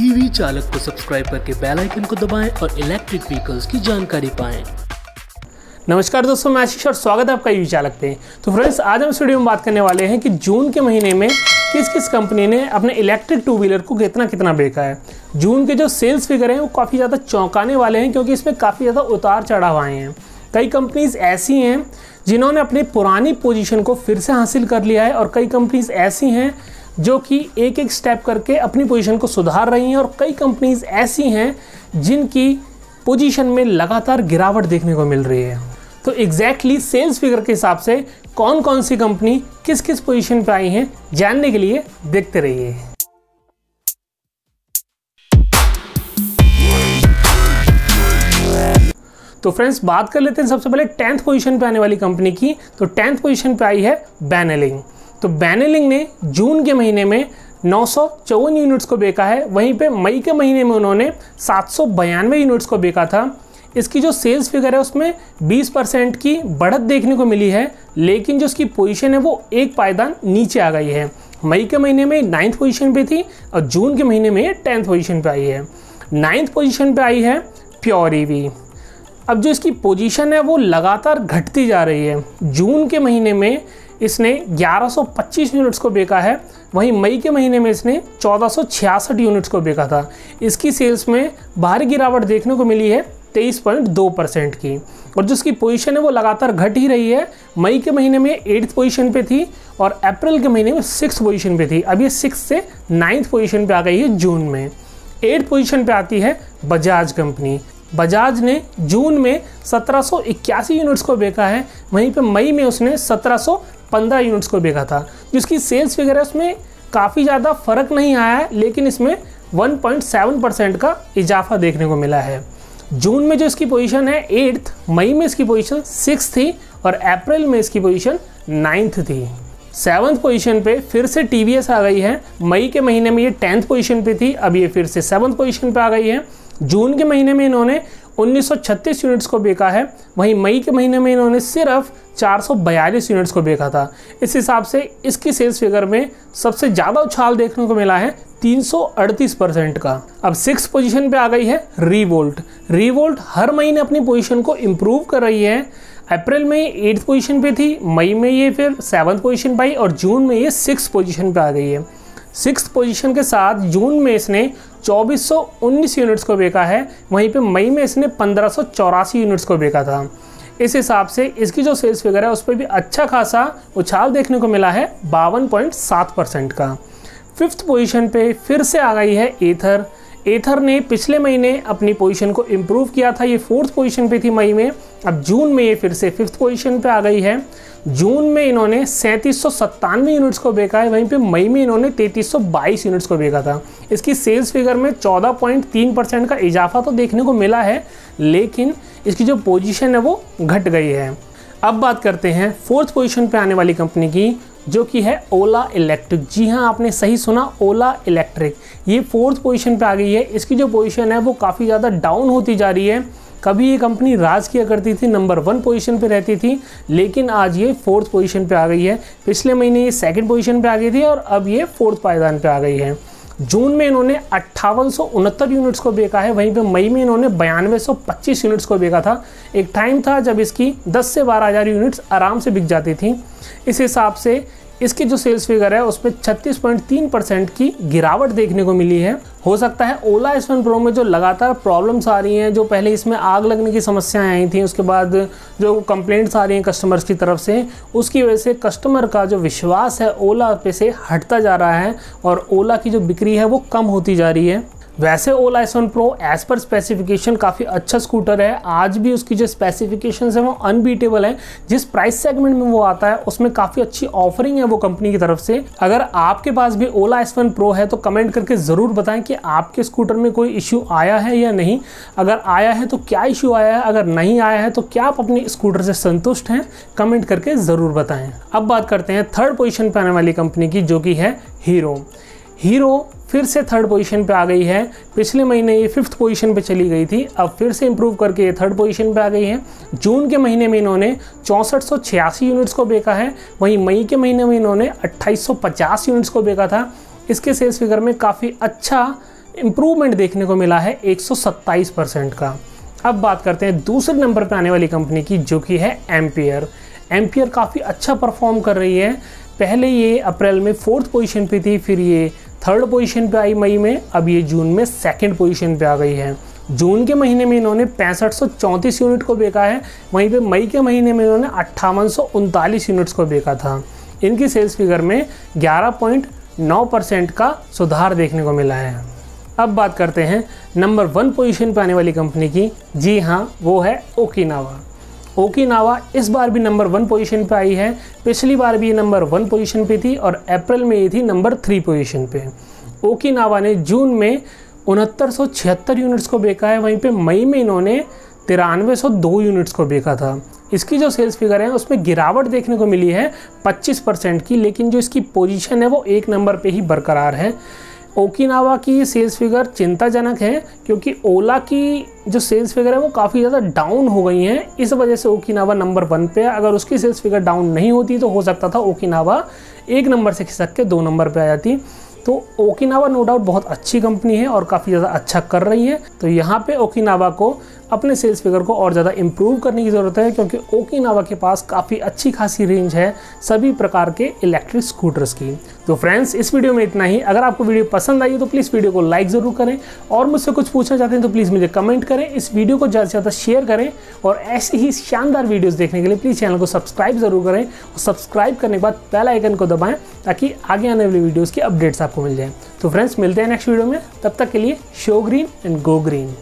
EV चालक को subscribe करके बेल आइकन को दबाएँ और इलेक्ट्रिक व्हीकल्स की जानकारी पाएँ। नमस्कार दोस्तों, मैं आशीष और स्वागत है आपका ईवी चालक पे। तो फ्रेंड्स आज हम इस वीडियो में बात करने वाले हैं कि जून के महीने में किस किस कंपनी ने अपने इलेक्ट्रिक टू व्हीलर को कितना कितना बेचा है। जून के जो सेल्स फिगर हैं, वो काफ़ी ज़्यादा चौंकाने वाले हैं क्योंकि इसमें काफ़ी ज़्यादा उतार चढ़ाव आए हैं। कई कंपनीज़ ऐसी हैं जिन्होंने अपनी पुरानी पोजीशन को फिर से हासिल कर लिया है और कई कंपनीज़ ऐसी हैं जो कि एक एक स्टेप करके अपनी पोजीशन को सुधार रही हैं और कई कंपनीज़ ऐसी हैं जिनकी पोजीशन में लगातार गिरावट देखने को मिल रही है। तो एग्जैक्टली सेल्स फिगर के हिसाब से कौन कौन सी कंपनी किस किस पोजीशन पर आई हैं, जानने के लिए देखते रहिए। तो फ्रेंड्स बात कर लेते हैं सबसे पहले टेंथ पोजीशन पे आने वाली कंपनी की। तो टेंथ पोजीशन पे आई है बैनलिंग तो बैनलिंग ने जून के महीने में नौ सौ चौवन यूनिट्स को बेचा है। वहीं पे मई के महीने में उन्होंने सात यूनिट्स को बेचा था। इसकी जो सेल्स फिगर है, उसमें 20 परसेंट की बढ़त देखने को मिली है, लेकिन जो उसकी पोजीशन है, वो एक पायदान नीचे आ गई है। मई के महीने में नाइन्थ पोजीशन पे थी और जून के महीने में टेंथ पोजीशन पे आई है। नाइन्थ पोजीशन पे आई है प्योर ईवी अब जो इसकी पोजीशन है, वो लगातार घटती जा रही है। जून के महीने में इसने 1125 यूनिट्स को बेचा है। वहीं मई के महीने में इसने चौदह यूनिट्स को बेचा था। इसकी सेल्स में भारी गिरावट देखने को मिली है 23.2 परसेंट की। और जो इसकी पोजीशन है, वो लगातार घट ही रही है। मई के महीने में एट्थ पोजीशन पे थी और अप्रैल के महीने में सिक्स पोजीशन पे थी। अब ये सिक्स से नाइन्थ पोजीशन पे आ गई है जून में। एट्थ पोजीशन पे आती है बजाज कंपनी। बजाज ने जून में सत्रह सौ इक्यासी यूनिट्स को बेचा है, वहीं पे मई में उसने 1715 यूनिट्स को बेचा था, जिसकी सेल्स फिगर है उसमें काफ़ी ज़्यादा फ़र्क नहीं आया है लेकिन इसमें 1.7 परसेंट का इजाफा देखने को मिला है। जून में जो इसकी पोजीशन है, एट्थ, मई में इसकी पोजीशन सिक्स थी और अप्रैल में इसकी पोजीशन नाइन्थ थी। सेवन्थ पोजीशन पे फिर से टीवीएस आ गई है, मई के महीने में ये टेंथ पोजीशन पे थी, अब ये फिर से सेवन्थ पोजीशन पे आ गई है। जून के महीने में इन्होंने 1936 यूनिट्स को बेचा है, वहीं मई के महीने में इन्होंने सिर्फ़ 442 यूनिट्स को बेचा था। इस हिसाब से इसकी सेल्स फिगर में सबसे ज़्यादा उछाल देखने को मिला है 338 परसेंट का। अब सिक्स पोजीशन पे आ गई है रीवोल्ट रीवोल्ट हर महीने अपनी पोजीशन को इम्प्रूव कर रही है। अप्रैल में एट्थ पोजीशन पे थी, मई में ये फिर सेवन्थ पोजीशन पे आई और जून में ये सिक्स पोजीशन पे आ गई है। सिक्स पोजीशन के साथ जून में इसने 2419 यूनिट्स को बेचा है, वहीं पे मई में इसने पंद्रह यूनिट्स को बेचा था। इस हिसाब से इसकी जो सेल्स फिगर है, उस पर भी अच्छा खासा उछाल देखने को मिला है, बावन का। फिफ्थ पोजीशन पर फिर से आ गई है एथर। एथर ने पिछले महीने अपनी पोजीशन को इम्प्रूव किया था। ये फोर्थ पोजीशन पे थी मई में। अब जून में ये फिर से फिफ्थ पोजीशन पे आ गई है। जून में इन्होंने सैंतीस यूनिट्स को बेचा है। वहीं पे मई में इन्होंने 3322 यूनिट्स को बेचा था। इसकी सेल्स फिगर में 14.3 परसेंट का इजाफा तो देखने को मिला है, लेकिन इसकी जो पोजीशन है वो घट गई है। अब बात करते हैं फोर्थ पोजीशन पे आने वाली कंपनी की, जो कि है ओला इलेक्ट्रिक। जी हाँ आपने सही सुना, ओला इलेक्ट्रिक। ये फोर्थ पोजीशन पे आ गई है। इसकी जो पोजीशन है, वो काफ़ी ज़्यादा डाउन होती जा रही है। कभी ये कंपनी राज किया करती थी, नंबर वन पोजीशन पे रहती थी, लेकिन आज ये फोर्थ पोजीशन पे आ गई है। पिछले महीने ये सेकंड पोजीशन पे आ गई थी और अब ये फोर्थ पायदान पे आ गई है। जून में इन्होंने अट्ठावन यूनिट्स को बेचा है, वहीं पे मई में इन्होंने बयानवे यूनिट्स को बेचा था। एक टाइम था जब इसकी 10 से बारह हज़ार यूनिट्स आराम से बिक जाती थी। इस हिसाब से इसकी जो सेल्स फिगर है, उसमें 36.3 परसेंट की गिरावट देखने को मिली है। हो सकता है ओला एस वन प्रो में जो लगातार प्रॉब्लम्स आ रही हैं, जो पहले इसमें आग लगने की समस्याएँ आई थी, उसके बाद जो कंप्लेंट्स आ रही हैं कस्टमर्स की तरफ़ से, उसकी वजह से कस्टमर का जो विश्वास है ओला पे से हटता जा रहा है और ओला की जो बिक्री है वो कम होती जा रही है। वैसे Ola S Pro as per specification काफ़ी अच्छा स्कूटर है। आज भी उसकी जो स्पेसिफिकेशन है, वो अनबीटेबल है। जिस प्राइस सेगमेंट में वो आता है, उसमें काफ़ी अच्छी ऑफरिंग है वो कंपनी की तरफ़ से। अगर आपके पास भी ओला एस वन प्रो है तो कमेंट करके ज़रूर बताएँ कि आपके स्कूटर में कोई इश्यू आया है या नहीं। अगर आया है तो क्या इश्यू आया है? अगर नहीं आया है तो क्या आप अपने स्कूटर से संतुष्ट हैं? कमेंट करके ज़रूर बताएँ। अब बात करते हैं थर्ड पोजिशन पर आने वाली कंपनी की, जो कि है हीरो हीरो फिर से थर्ड पोजीशन पे आ गई है। पिछले महीने ये फिफ्थ पोजीशन पे चली गई थी, अब फिर से इम्प्रूव करके ये थर्ड पोजीशन पे आ गई है। जून के महीने में इन्होंने चौंसठ यूनिट्स को बेचा है, वहीं मई के महीने में इन्होंने 2850 यूनिट्स को बेचा था। इसके सेल्स फिगर में काफ़ी अच्छा इम्प्रूवमेंट देखने को मिला है 127 परसेंट का। अब बात करते हैं दूसरे नंबर पर आने वाली कंपनी की, जो कि है एम्पियर एम्पियर काफ़ी अच्छा परफॉर्म कर रही है। पहले ये अप्रैल में फोर्थ पोजीशन पे थी, फिर ये थर्ड पोजीशन पे आई मई में, अब ये जून में सेकंड पोजीशन पे आ गई है। जून के महीने में इन्होंने पैंसठ यूनिट को बेचा है, वहीं पे मई के महीने में इन्होंने अट्ठावन यूनिट्स को बेचा था। इनकी सेल्स फिगर में 11.9 परसेंट का सुधार देखने को मिला है। अब बात करते हैं नंबर वन पोजीशन पे आने वाली कंपनी की। जी हाँ वो है ओकिनावा। ओकिनावा इस बार भी नंबर वन पोजीशन पे आई है। पिछली बार भी ये नंबर वन पोजीशन पे थी और अप्रैल में ये थी नंबर थ्री पोजीशन पे। ओकिनावा ने जून में उनहत्तर यूनिट्स को बेचा है, वहीं पे मई में इन्होंने तिरानवे यूनिट्स को बेचा था। इसकी जो सेल्स फिगर है, उसमें गिरावट देखने को मिली है 25 परसेंट की, लेकिन जो इसकी पोजीशन है वो एक नंबर पे ही बरकरार है। ओकिनावा की सेल्स फिगर चिंताजनक है, क्योंकि ओला की जो सेल्स फिगर है वो काफ़ी ज़्यादा डाउन हो गई हैं। इस वजह से ओकिनावा नंबर वन पे है। अगर उसकी सेल्स फिगर डाउन नहीं होती तो हो सकता था ओकिनावा एक नंबर से खिसक के दो नंबर पे आ जाती। तो ओकिनावा नो डाउट बहुत अच्छी कंपनी है और काफ़ी ज़्यादा अच्छा कर रही है। तो यहाँ पे ओकिनावा को अपने सेल्स फिगर को और ज़्यादा इंप्रूव करने की ज़रूरत है, क्योंकि ओकिनावा के पास काफ़ी अच्छी खासी रेंज है सभी प्रकार के इलेक्ट्रिक स्कूटर्स की। तो फ्रेंड्स इस वीडियो में इतना ही। अगर आपको वीडियो पसंद आई तो प्लीज़ वीडियो को लाइक ज़रूर करें। और मुझसे कुछ पूछना चाहते हैं तो प्लीज़ मुझे कमेंट करें। इस वीडियो को ज़्यादा से ज़्यादा शेयर करें और ऐसे ही शानदार वीडियोज़ देखने के लिए प्लीज़ चैनल को सब्सक्राइब ज़रूर करें और सब्सक्राइब करने के बाद पहला आइकन को दबाएँ, ताकि आगे आने वाली वीडियोज़ की अपडेट्स आपको मिल जाए। तो फ्रेंड्स मिलते हैं नेक्स्ट वीडियो में। तब तक के लिए show green and go green